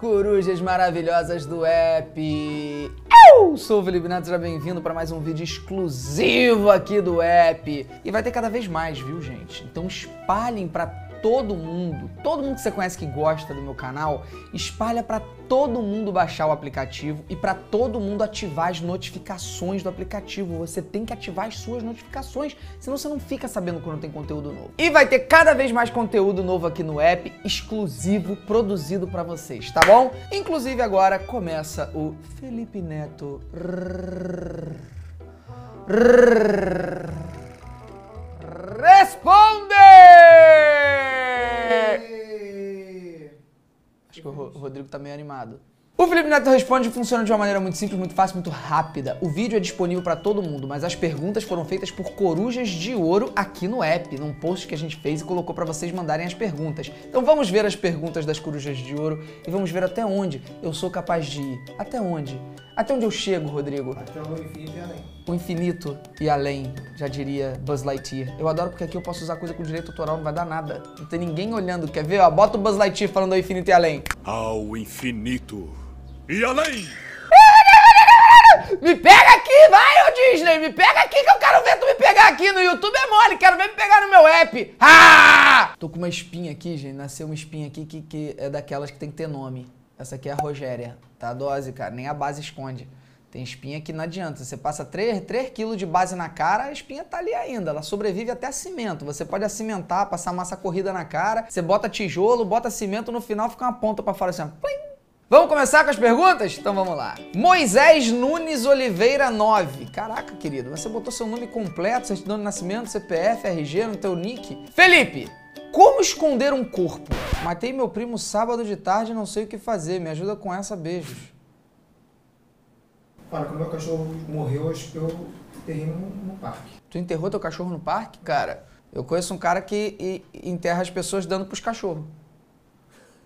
corujas maravilhosas do app. Eu sou o Felipe Neto, seja bem-vindo para mais um vídeo exclusivo aqui do app. E vai ter cada vez mais, viu, gente? Então espalhem para todo mundo, todo mundo que você conhece que gosta do meu canal, espalha para todo mundo baixar o aplicativo e para todo mundo ativar as notificações do aplicativo. Você tem que ativar as suas notificações, senão você não fica sabendo quando tem conteúdo novo. E vai ter cada vez mais conteúdo novo aqui no app, exclusivo, produzido para vocês, tá bom? Inclusive agora começa o Felipe Neto. Responde! Acho que o Rodrigo tá meio animado. O Felipe Neto Responde funciona de uma maneira muito simples, muito fácil, muito rápida. O vídeo é disponível para todo mundo, mas as perguntas foram feitas por corujas de ouro aqui no app, num post que a gente fez e colocou para vocês mandarem as perguntas. Então vamos ver as perguntas das corujas de ouro e vamos ver até onde eu sou capaz de ir. Até onde? Até onde eu chego, Rodrigo? Até o infinito e além. O infinito e além, já diria Buzz Lightyear. Eu adoro porque aqui eu posso usar coisa com direito autoral, não vai dar nada. Não tem ninguém olhando. Quer ver? Ó, bota o Buzz Lightyear falando ao infinito e além. Ao infinito e além! Me pega aqui, vai, ô Disney! Me pega aqui que eu quero ver tu me pegar aqui no YouTube é mole, quero ver me pegar no meu app! Ah! Tô com uma espinha aqui, gente. Nasceu uma espinha aqui que, que é daquelas que tem que ter nome. Essa aqui é a Rogéria, tá? A dose, cara. Nem a base esconde. Tem espinha que não adianta. Você passa 3, 3 quilos de base na cara, a espinha tá ali ainda. Ela sobrevive até cimento. Você pode acimentar, passar massa corrida na cara. Você bota tijolo, bota cimento, no final fica uma ponta para fora assim. Plim! Vamos começar com as perguntas? Então vamos lá. Moisés Nunes Oliveira 9. Caraca, querido, você botou seu nome completo, certidão de nascimento, CPF, RG no teu nick. Felipe, como esconder um corpo? Matei meu primo sábado de tarde e não sei o que fazer. Me ajuda com essa, beijos. Olha, quando meu cachorro morreu, acho que eu enterrei no, no parque. Tu enterrou teu cachorro no parque? Cara, eu conheço um cara que enterra as pessoas dando pros cachorros.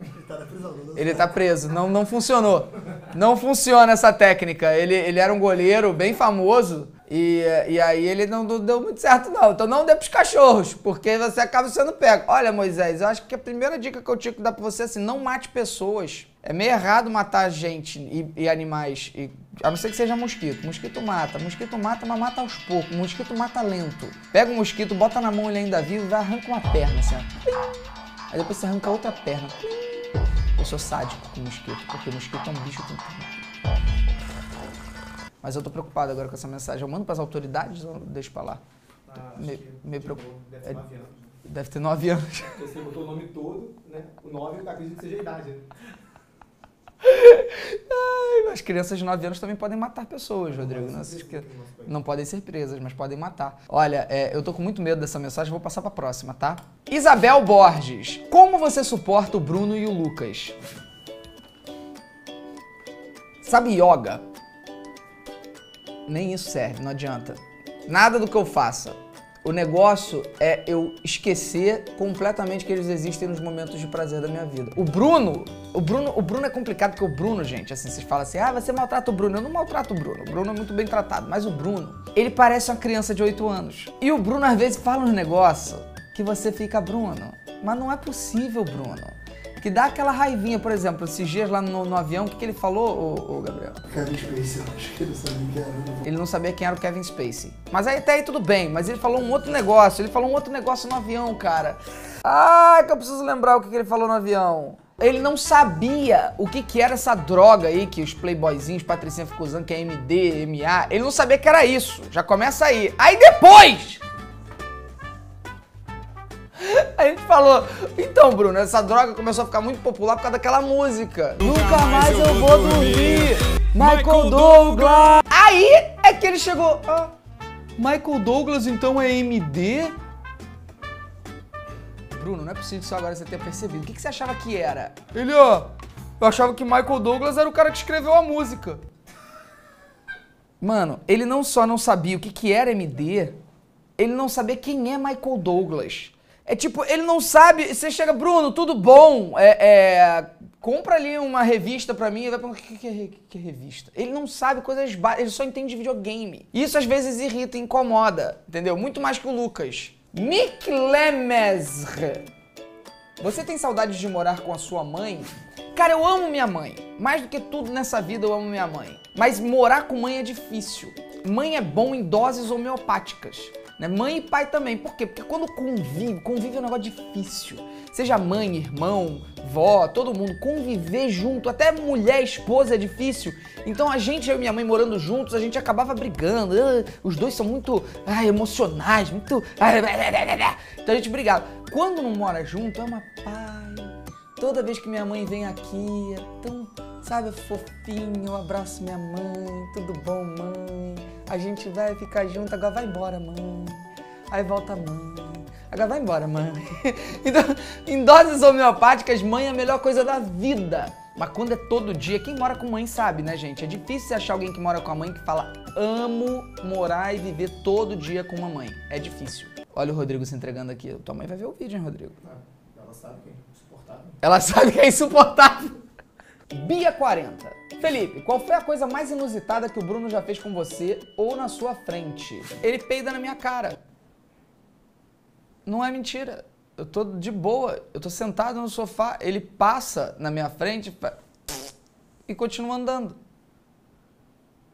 Ele tá na prisão. Ele tá preso. Não, não funcionou. Não funciona essa técnica. Ele, ele era um goleiro bem famoso e, e aí ele não, não deu muito certo, não. Então não dê pros cachorros, porque você acaba sendo pego. Olha, Moisés, eu acho que a primeira dica que eu tinha que dar pra você é assim, não mate pessoas. É meio errado matar gente e, e animais, e, a não ser que seja mosquito. Mosquito mata. Mosquito mata, mas mata aos poucos. Mosquito mata lento. Pega o um mosquito, bota na mão ele ainda vivo e arranca uma perna, assim. Aí depois você arranca outra perna. Eu sou sádico com mosquito, porque mosquito é um bicho que Mas eu tô preocupado agora com essa mensagem. Eu mando para as autoridades ou deixo para lá? Ah, me, me preocupo. Deve ter nove anos. Deve ter nove anos. Porque você botou o nome todo, né? O nove eu acredito que seja a idade, né? Ai, as crianças de 9 anos também podem matar pessoas, Rodrigo. Não, que... não podem ser presas, mas podem matar. Olha, é, eu tô com muito medo dessa mensagem, vou passar pra próxima, tá? Isabel Borges. Como você suporta o Bruno e o Lucas? Sabe yoga? Nem isso serve, não adianta. Nada do que eu faça o negócio é eu esquecer completamente que eles existem nos momentos de prazer da minha vida. O Bruno, o Bruno, o Bruno é complicado porque o Bruno, gente, assim, vocês falam assim: "Ah, você maltrata o Bruno". Eu não maltrato o Bruno. O Bruno é muito bem tratado, mas o Bruno, ele parece uma criança de 8 anos. E o Bruno às vezes fala uns negócios que você fica, Bruno, mas não é possível, Bruno que dá aquela raivinha, por exemplo, esses dias lá no, no avião, o que, que ele falou, o, o Gabriel? Kevin Spacey, eu acho que ele sabia quem era. Ele não sabia quem era o Kevin Spacey. Mas aí até aí tudo bem, mas ele falou um outro negócio, ele falou um outro negócio no avião, cara. Ah, que eu preciso lembrar o que, que ele falou no avião. Ele não sabia o que, que era essa droga aí que os playboyzinhos, Patricinha ficou usando, que é MD, MA. Ele não sabia que era isso. Já começa aí. Aí depois a gente falou, então, Bruno, essa droga começou a ficar muito popular por causa daquela música. Nunca mais eu vou dormir. Michael Douglas. Aí é que ele chegou. Ah, Michael Douglas então é MD? Bruno, não é possível que só agora você tenha percebido. O que, que você achava que era? Ele, ó. Eu achava que Michael Douglas era o cara que escreveu a música. Mano, ele não só não sabia o que, que era MD, ele não sabia quem é Michael Douglas. É tipo, ele não sabe. Você chega, Bruno, tudo bom? É, é, compra ali uma revista pra mim e vai perguntar: o que, que, que, é revista? Ele não sabe coisas básicas, ele só entende videogame. Isso às vezes irrita incomoda, entendeu? Muito mais que o Lucas. Nick Lemesre. Você tem saudade de morar com a sua mãe? Cara, eu amo minha mãe. Mais do que tudo nessa vida, eu amo minha mãe. Mas morar com mãe é difícil. Mãe é bom em doses homeopáticas. Né? Mãe e pai também. Por quê? Porque quando convive, convive é um negócio difícil. Seja mãe, irmão, vó, todo mundo, conviver junto, até mulher, esposa é difícil. Então a gente, eu e minha mãe morando juntos, a gente acabava brigando. Ah, os dois são muito ah, emocionais, muito. Ah, então a gente brigava. Quando não mora junto, é uma paz. Toda vez que minha mãe vem aqui, é tão, sabe, fofinho, eu abraço minha mãe, tudo bom, mãe? A gente vai ficar junto, agora vai embora, mãe. Aí volta, mãe. Agora vai embora, mãe. Então, em doses homeopáticas, mãe é a melhor coisa da vida. Mas quando é todo dia, quem mora com mãe sabe, né, gente? É difícil achar alguém que mora com a mãe que fala amo morar e viver todo dia com uma mãe. É difícil. Olha o Rodrigo se entregando aqui. Tua mãe vai ver o vídeo, hein, Rodrigo? Ela sabe que é insuportável. Ela sabe que é insuportável. Bia 40. Felipe, qual foi a coisa mais inusitada que o Bruno já fez com você ou na sua frente? Ele peida na minha cara. Não é mentira. Eu tô de boa. Eu tô sentado no sofá. Ele passa na minha frente e continua andando.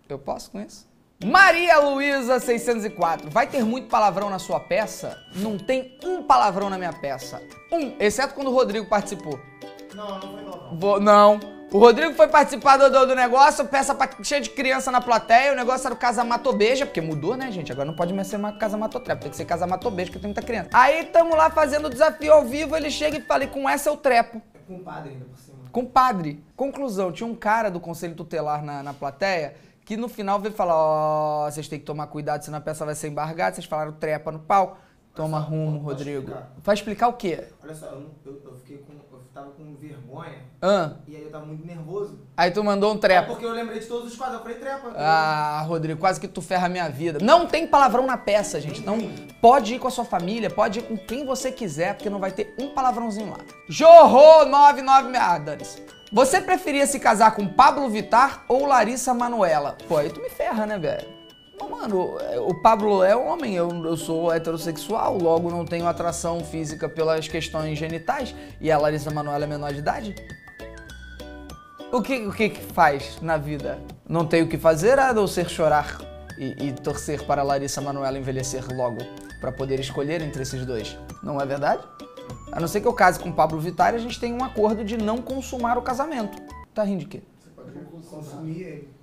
Eu posso com isso? Maria Luísa 604. Vai ter muito palavrão na sua peça? Não tem um palavrão na minha peça. Um, exceto quando o Rodrigo participou. Não, não foi não. Vou- não. O Rodrigo foi participar do, do, do negócio, peça pra, cheia de criança na plateia, o negócio era o Casa Matobeja, porque mudou, né, gente? Agora não pode mais ser mais Casa Matotrepa, tem que ser Casa Matobeja, porque tem muita criança. Aí tamo lá fazendo o desafio ao vivo, ele chega e fala, e com essa eu trepo. É com o padre ainda por cima. Compadre. Conclusão, tinha um cara do conselho tutelar na, na plateia que no final veio falar, ó, vocês têm que tomar cuidado, senão a peça vai ser embargada, vocês falaram trepa no pau. Toma só, rumo, Rodrigo. explicar? Vai explicar o quê? Olha só, eu, eu, eu fiquei com. Tava com vergonha Hã? e aí eu tava muito nervoso. Aí tu mandou um É trepa. porque eu lembrei de todos os quadros. Eu falei trepa. Ah, Rodrigo, quase que tu ferra a minha vida. Não tem palavrão na peça, gente. Não pode ir com a sua família, pode ir com quem você quiser, porque não vai ter um palavrãozinho lá. Jorro 99. Ah, dane-se. Você preferia se casar com Pablo Vittar ou Larissa Manuela? Pô, aí tu me ferra, né, velho? Mano, o Pablo é homem, eu, eu sou heterossexual, logo não tenho atração física pelas questões genitais. E a Larissa Manoela é menor de idade? O que, o que que faz na vida? Não tem o que fazer a não ser chorar e, e torcer para a Larissa Manoela envelhecer logo, para poder escolher entre esses dois. Não é verdade? A não ser que eu case com o Pablo Vittar a gente tenha um acordo de não consumar o casamento. Tá rindo de quê? Você pode consumir ele.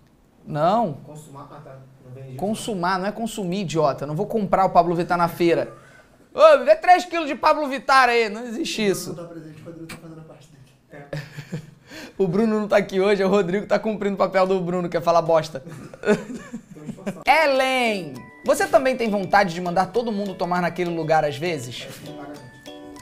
Não, Consumar, ah tá. Não consumar, não é consumir, idiota. Não vou comprar o Pablo Vittar na feira. Ô, me vê 3 quilos de Pablo Vittar aí, não existe isso. Não tá presente, o Rodrigo tá fazendo a parte dele. É. O Bruno não tá aqui hoje, é o Rodrigo tá cumprindo o papel do Bruno, que é falar bosta. Esforçando. Ellen! Você também tem vontade de mandar todo mundo tomar naquele lugar às vezes? Gente.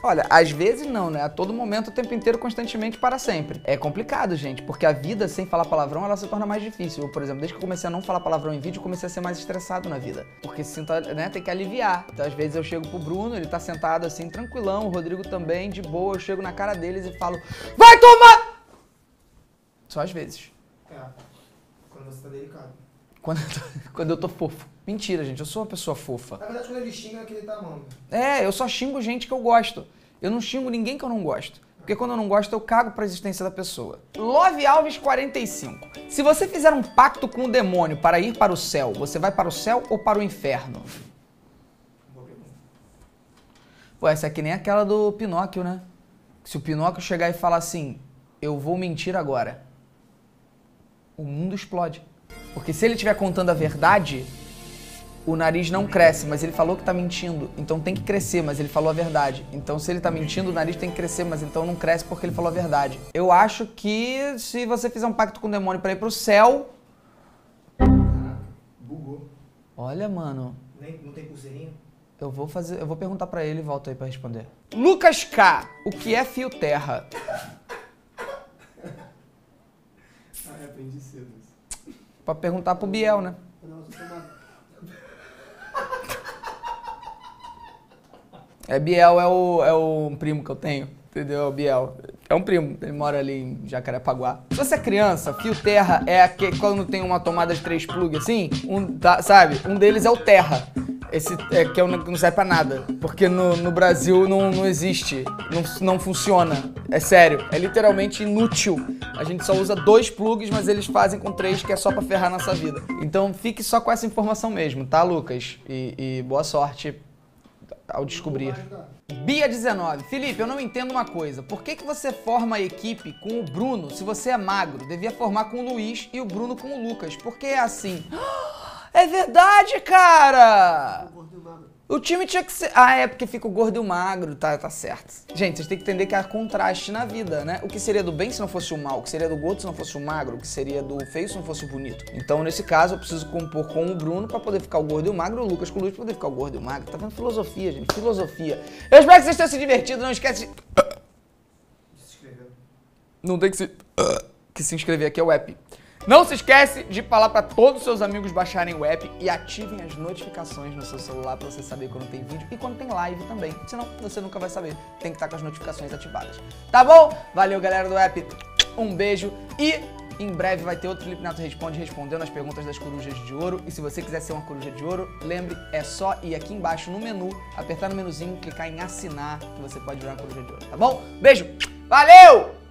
Olha, às vezes não, né? A todo momento, o tempo inteiro, constantemente, para sempre. É complicado, gente, porque a vida sem falar palavrão, ela se torna mais difícil. Eu, por exemplo, desde que eu comecei a não falar palavrão em vídeo, eu comecei a ser mais estressado na vida. Porque sinto, né, tem que aliviar. Então, às vezes eu chego pro Bruno, ele tá sentado assim, tranquilão, o Rodrigo também, de boa, eu chego na cara deles e falo, vai tomar! Só às vezes. É. Quando você tá delicado. Quando eu, tô, quando eu tô fofo. Mentira, gente, eu sou uma pessoa fofa. Na verdade, quando ele xinga, é que ele tá amando. É, eu só xingo gente que eu gosto. Eu não xingo ninguém que eu não gosto. Porque quando eu não gosto, eu cago pra existência da pessoa. Love Alves 45. Se você fizer um pacto com o demônio para ir para o céu, você vai para o céu ou para o inferno? Pô, essa é que nem aquela do Pinóquio, né? Se o Pinóquio chegar e falar assim, eu vou mentir agora, o mundo explode. Porque se ele estiver contando a verdade, o nariz não cresce, mas ele falou que tá mentindo, então tem que crescer, mas ele falou a verdade. Então se ele tá mentindo, o nariz tem que crescer, mas então não cresce porque ele falou a verdade. Eu acho que se você fizer um pacto com o demônio para ir pro céu, Caraca, bugou. olha, mano, Nem, não tem pulseirinha? Eu vou fazer, eu vou perguntar pra ele e volto aí pra responder. Lucas K, o que é fio terra? Ah, aprendi cedo isso. Pra perguntar pro Biel, né? É Biel é o é o primo que eu tenho, entendeu? É o Biel. É um primo, ele mora ali em Jacarepaguá. Se você é criança, fio terra é aquele quando tem uma tomada de três plugs assim, um, tá, sabe? Um deles é o terra. Esse é que é um não serve pra nada. Porque no, no Brasil não, não existe. Não, não funciona. É sério. É literalmente inútil. A gente só usa dois plugs, mas eles fazem com três, que é só pra ferrar nossa vida. Então fique só com essa informação mesmo, tá, Lucas? E, e boa sorte ao descobrir. Bia19. Felipe, eu não entendo uma coisa. Por que, que você forma a equipe com o Bruno se você é magro? Devia formar com o Luiz e o Bruno com o Lucas. Por que é assim? É verdade, cara! O time tinha que ser. Ah, é porque fica o gordo e o magro, tá, tá certo. Gente, vocês têm que entender que há contraste na vida, né? O que seria do bem se não fosse o mal? O que seria do gordo se não fosse o magro? O que seria do feio se não fosse o bonito? Então, nesse caso, eu preciso compor com o Bruno pra poder ficar o gordo e o magro, e o Lucas com o Luiz pra poder ficar o gordo e o magro. Tá vendo? Filosofia, gente. Filosofia. Eu espero que vocês tenham se divertido. Não esquece de. Não tem que se. que se inscrever aqui é o app. Não se esquece de falar para todos os seus amigos baixarem o app e ativem as notificações no seu celular para você saber quando tem vídeo e quando tem live também. Senão você nunca vai saber. Tem que estar com as notificações ativadas. Tá bom? Valeu, galera do app. Um beijo e em breve vai ter outro Felipe Neto Responde respondendo as perguntas das corujas de ouro. E se você quiser ser uma coruja de ouro, lembre, é só ir aqui embaixo no menu, apertar no menuzinho, clicar em assinar que você pode virar uma coruja de ouro, tá bom? Beijo! Valeu!